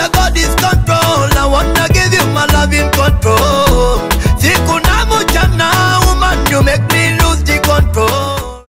no go this control.